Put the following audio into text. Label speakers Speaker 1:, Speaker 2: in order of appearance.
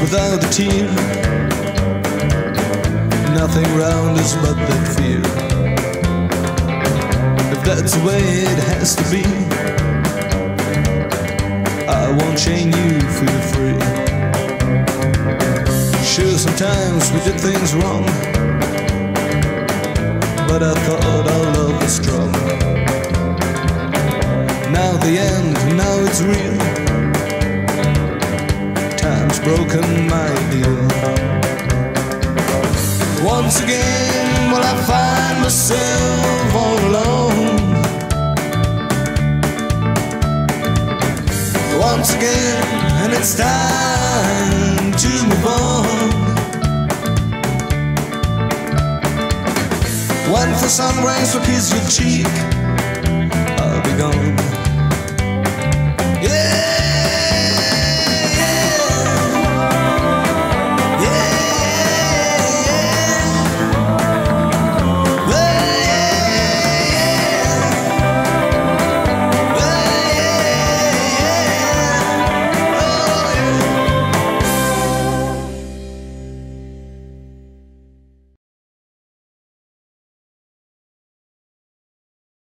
Speaker 1: without a tear. Nothing round us but that fear. If that's the way it has to be, I won't chain you, feel free. Sure, sometimes we did things wrong, but I thought our love was strong. Now the end, now it's real. Broken, my dear. Once again, will I find myself all alone? Once again, and it's time to move on. When for sun rays will kiss your cheek